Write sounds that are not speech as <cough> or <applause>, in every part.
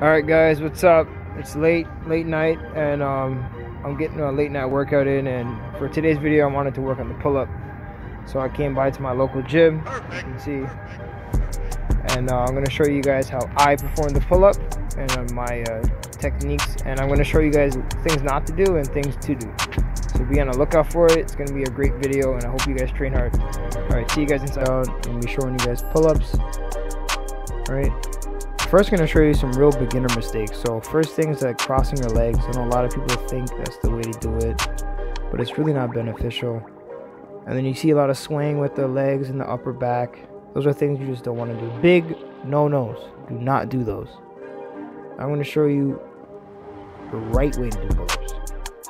Alright guys, what's up? It's late, late night, and um, I'm getting a late night workout in, and for today's video I wanted to work on the pull-up. So I came by to my local gym, you can see, and uh, I'm going to show you guys how I perform the pull-up, and uh, my uh, techniques, and I'm going to show you guys things not to do and things to do. So be on the lookout for it, it's going to be a great video, and I hope you guys train hard. Alright, see you guys inside, to be showing you guys pull-ups, alright first going to show you some real beginner mistakes. So first thing is like crossing your legs. I know a lot of people think that's the way to do it, but it's really not beneficial. And then you see a lot of swaying with the legs and the upper back. Those are things you just don't want to do. Big no-nos. Do not do those. I'm going to show you the right way to do pull-ups.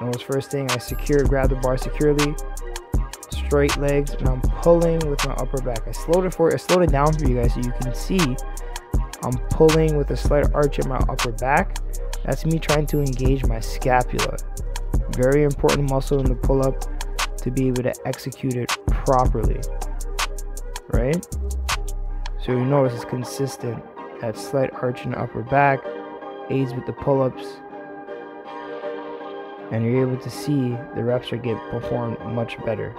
And first thing I secure, grab the bar securely, straight legs, and I'm pulling with my upper back. I slowed it for I slowed it down for you guys so you can see I'm pulling with a slight arch in my upper back. That's me trying to engage my scapula. Very important muscle in the pull up to be able to execute it properly. Right? So you notice it's consistent. That slight arch in the upper back aids with the pull ups. And you're able to see the reps are get performed much better.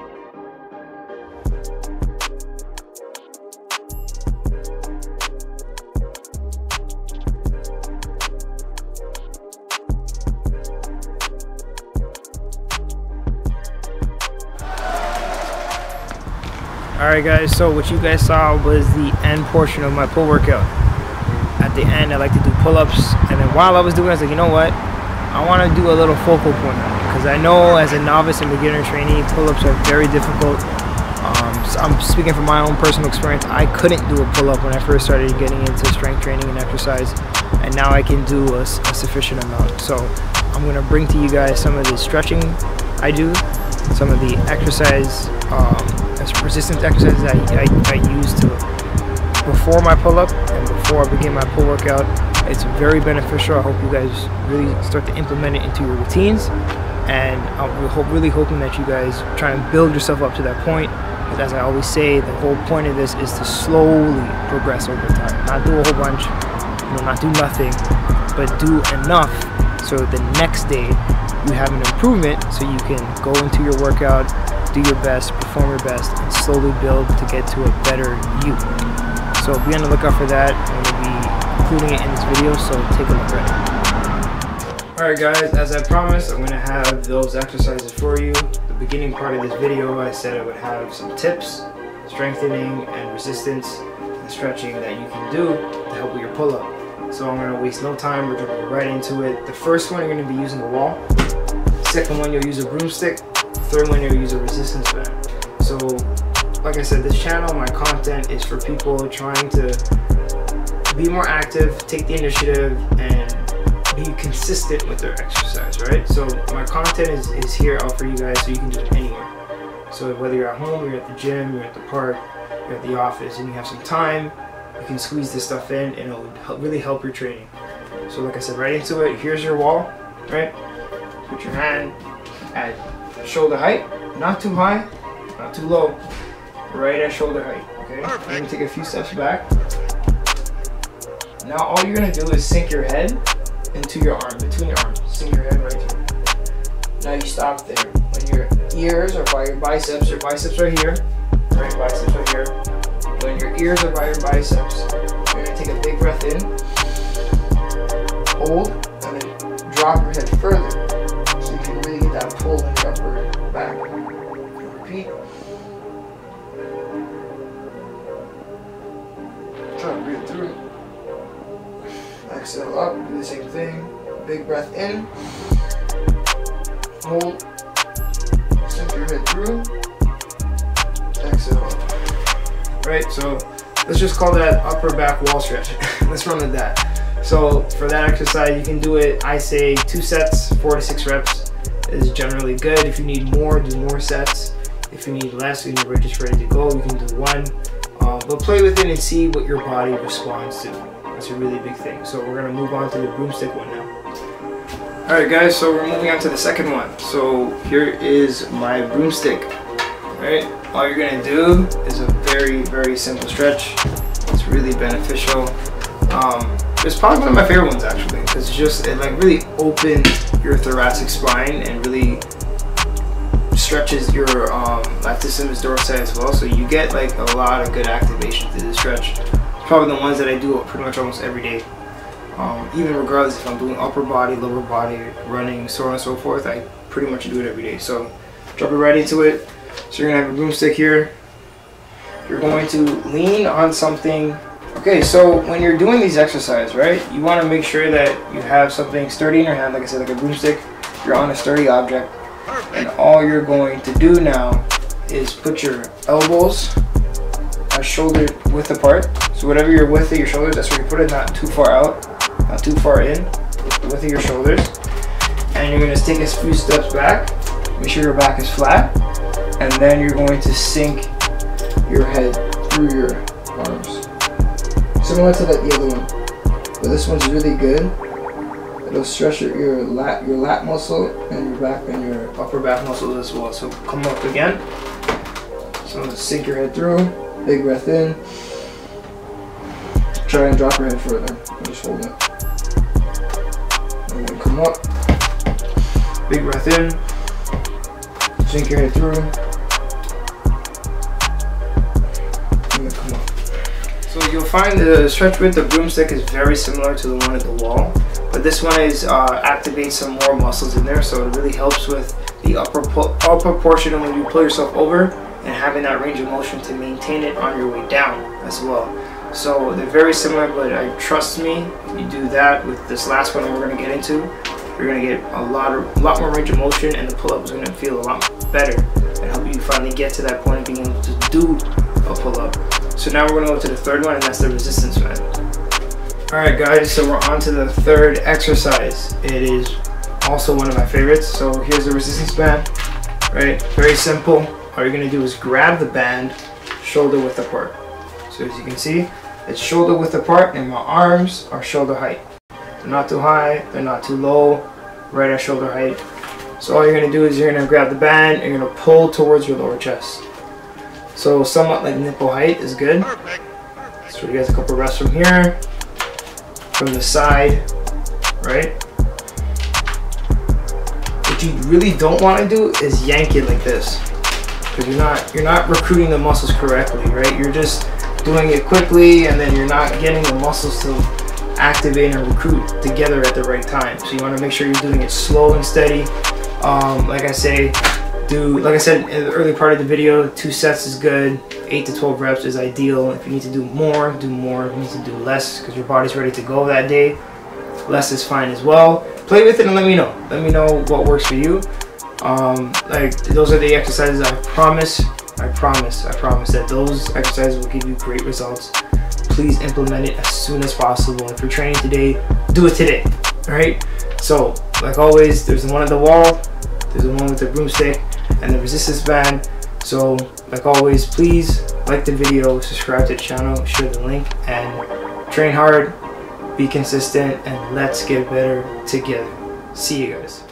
Alright guys, so what you guys saw was the end portion of my pull workout. At the end, I like to do pull-ups, and then while I was doing it, I was like, you know what? I want to do a little focal point on it, because I know as a novice and beginner trainee, pull-ups are very difficult. Um, so I'm speaking from my own personal experience. I couldn't do a pull-up when I first started getting into strength training and exercise, and now I can do a, a sufficient amount. So I'm going to bring to you guys some of the stretching I do, some of the exercise um, resistance exercises I, I, I use to before my pull-up and before I begin my pull workout. It's very beneficial. I hope you guys really start to implement it into your routines. And I'm really hoping that you guys try and build yourself up to that point. Because as I always say, the whole point of this is to slowly progress over time. Not do a whole bunch, you know, not do nothing, but do enough so the next day you have an improvement so you can go into your workout do your best, perform your best, and slowly build to get to a better you. So be on the lookout for that. I'm going to be including it in this video, so take a look at it. Alright guys, as I promised, I'm going to have those exercises for you. The beginning part of this video, I said I would have some tips, strengthening and resistance and stretching that you can do to help with your pull-up. So I'm going to waste no time, we're jumping right into it. The first one, you're going to be using the wall. Second one, you'll use a broomstick third you'll use a resistance band. So like I said, this channel, my content is for people trying to be more active, take the initiative, and be consistent with their exercise, right? So my content is, is here out for you guys so you can do it anywhere. So whether you're at home, you're at the gym, you're at the park, you're at the office, and you have some time, you can squeeze this stuff in and it'll help, really help your training. So like I said, right into it, here's your wall, right? Put your hand at shoulder height, not too high, not too low, right at shoulder height, okay? Perfect. I'm gonna take a few steps back. Now all you're gonna do is sink your head into your arm, between your arms, sink your head right here. Now you stop there. When your ears are by your biceps, your biceps are here, right, biceps are here. When your ears are by your biceps, you're gonna take a big breath in, hold, and then drop your head further the same thing. Big breath in. Hold. Sink your head through. Exhale. Right, so let's just call that upper back wall stretch. <laughs> let's run with that. So for that exercise, you can do it, I say two sets, four to six reps is generally good. If you need more, do more sets. If you need less and you're just ready to go, you can do one. Uh, but play with it and see what your body responds to. That's a really big thing. So we're gonna move on to the broomstick one now. All right guys, so we're moving on to the second one. So here is my broomstick. All right, all you're gonna do is a very, very simple stretch. It's really beneficial. Um, it's probably one of my favorite ones actually it's just it like really opens your thoracic spine and really stretches your um, latissimus dorsi as well. So you get like a lot of good activation through the stretch. Probably the ones that I do pretty much almost every day. Um, even regardless if I'm doing upper body, lower body, running, so on and so forth, I pretty much do it every day. So drop it right into it. So you're gonna have a broomstick here. You're going to lean on something. Okay, so when you're doing these exercises, right, you wanna make sure that you have something sturdy in your hand, like I said, like a broomstick. You're on a sturdy object. And all you're going to do now is put your elbows shoulder width apart. So whatever your width of your shoulders, that's where you put it, not too far out, not too far in, width of your shoulders. And you're gonna take a few steps back, make sure your back is flat, and then you're going to sink your head through your arms. Similar to that the other one. But this one's really good It'll stretch your, your lat your lat muscle and your back and your upper back muscles as well. So come up again. So I'm gonna sink your head through. Big breath in. Try and drop your head further. Just hold it. And then come up. Big breath in. Sink your head through. And then come up. So you'll find the stretch with the broomstick is very similar to the one at the wall. But this one is uh, activates some more muscles in there, so it really helps with the upper upper portion when you pull yourself over and having that range of motion to maintain it on your way down as well. So they're very similar, but I trust me, you do that with this last one we're going to get into, you're going to get a lot of, lot more range of motion, and the pull-up is going to feel a lot better and help you finally get to that point of being able to do a pull-up. So now we're going to go to the third one, and that's the resistance band. Alright guys, so we're on to the third exercise. It is also one of my favorites. So here's the resistance band, right? Very simple. All you're gonna do is grab the band, shoulder width apart. So as you can see, it's shoulder width apart and my arms are shoulder height. They're not too high, they're not too low, right at shoulder height. So all you're gonna do is you're gonna grab the band, and you're gonna pull towards your lower chest. So somewhat like nipple height is good. So you guys a couple reps from here from the side, right? What you really don't want to do is yank it like this. Because you're not you're not recruiting the muscles correctly, right? You're just doing it quickly and then you're not getting the muscles to activate and recruit together at the right time. So you want to make sure you're doing it slow and steady. Um, like I say, do like I said in the early part of the video, two sets is good. 8 to 12 reps is ideal. If you need to do more, do more. If you need to do less because your body's ready to go that day, less is fine as well. Play with it and let me know. Let me know what works for you. Um, like those are the exercises I promise. I promise. I promise that those exercises will give you great results. Please implement it as soon as possible. If you're training today, do it today. All right. So, like always, there's the one at the wall. There's the one with the broomstick and the resistance band. So like always, please like the video, subscribe to the channel, share the link, and train hard, be consistent, and let's get better together. See you guys.